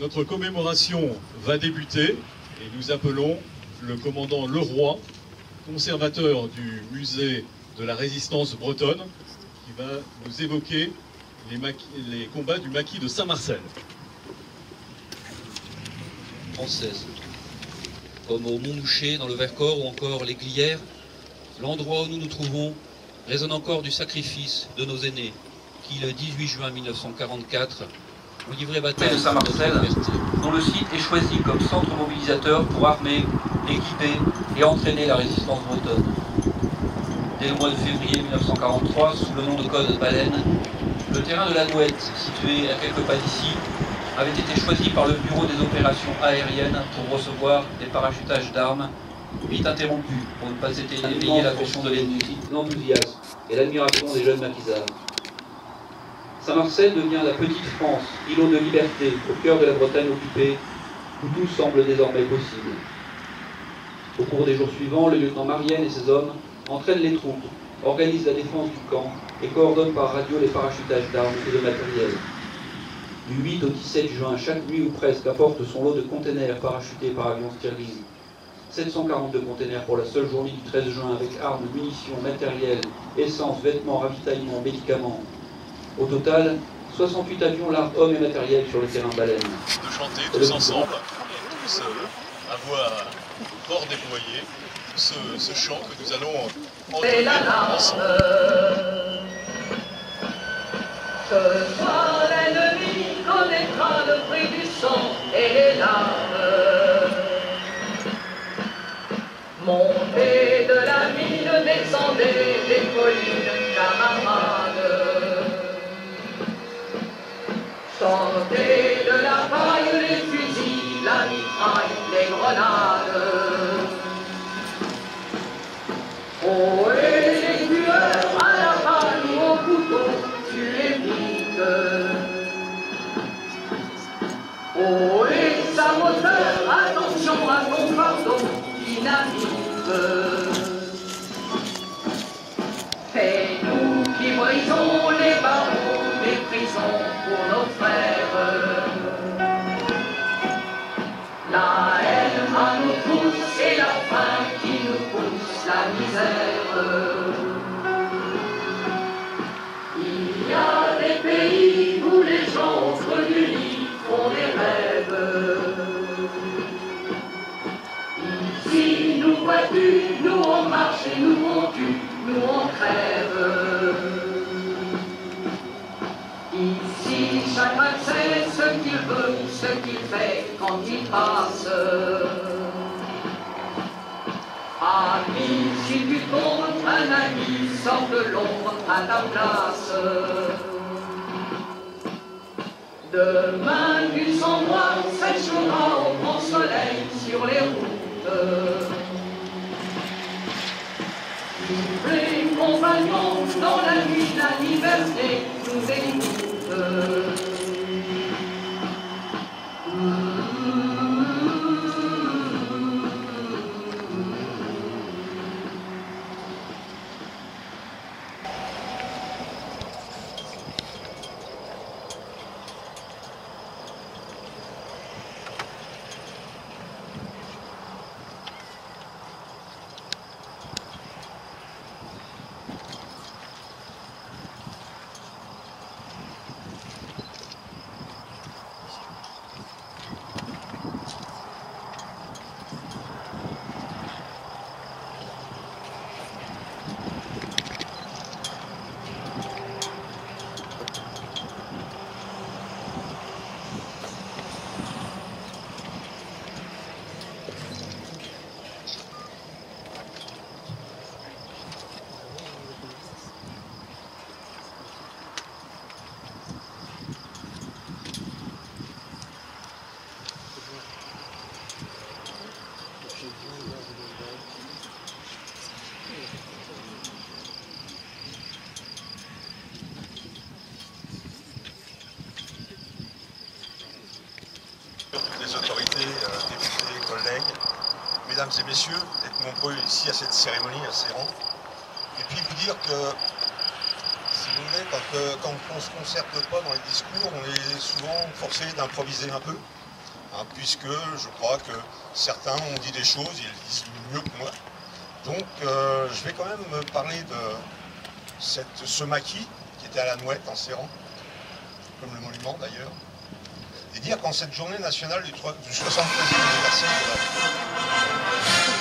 Notre commémoration va débuter et nous appelons le commandant Leroy, conservateur du musée de la résistance bretonne, qui va nous évoquer les, combats du maquis de Saint-Marcel. Française. Comme au Montmouché, dans le Vercors ou encore les Glières, l'endroit où nous nous trouvons résonne encore du sacrifice de nos aînés qui, le 18 juin 1944, ont livré bataille de Saint-Marcel, dont le site est choisi comme centre mobilisateur pour armer, équiper et entraîner la résistance bretonne. Dès le mois de février 1943, sous le nom de code Baleine, le terrain de la Nouette, situé à quelques pas d'ici, avait été choisi par le Bureau des opérations aériennes pour recevoir des parachutages d'armes, vite interrompus pour ne pas éveiller l'attention de l'ennemi, l'enthousiasme et l'admiration des jeunes maquisards. Saint-Marcel devient la petite France, îlot de liberté, au cœur de la Bretagne occupée, où tout semble désormais possible. Au cours des jours suivants, le lieutenant Marienne et ses hommes entraînent les troupes, organisent la défense du camp et coordonnent par radio les parachutages d'armes et de matériel. Du 8 au 17 juin, chaque nuit ou presque apporte son lot de containers parachutés par avion Stirling. 742 containers pour la seule journée du 13 juin avec armes, munitions, matériel, essence, vêtements, ravitaillement, médicaments, au total, 68 avions larves hommes et matériel sur le terrain baleine. De chanter tous ensemble, et tous euh, avoir fort déployé ce, euh, ce, chant que nous allons euh, entendre la ensemble. Ce soir, l'ennemi connaîtra le prix du sang et les larmes. Oh, et sa moteur, attention à ton fardeau. Et passe. Ami, si tu tombes, un ami sort de l'ombre à ta place. Demain, du sang noir séchera au grand soleil sur les routes. Les compagnons, dans la nuit, la nous écoute. Mesdames et messieurs, d'être nombreux ici à cette cérémonie à Séran. Et puis vous dire que, si vous voulez, quand, euh, on ne se concerte pas dans les discours, on est souvent forcé d'improviser un peu, hein, puisque je crois que certains ont dit des choses, ils le disent mieux que moi. Donc euh, je vais quand même parler de cette, ce maquis qui était à la Nouette en Séran, comme le monument d'ailleurs et dire qu'en cette journée nationale du, 3, du 73e anniversaire de la...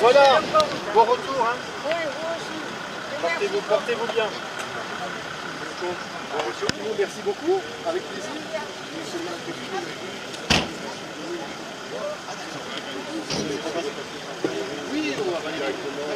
Voilà, bon retour. Hein. Portez-vous portez bien. Bon retour. Merci beaucoup, avec plaisir. Oui, on va directement.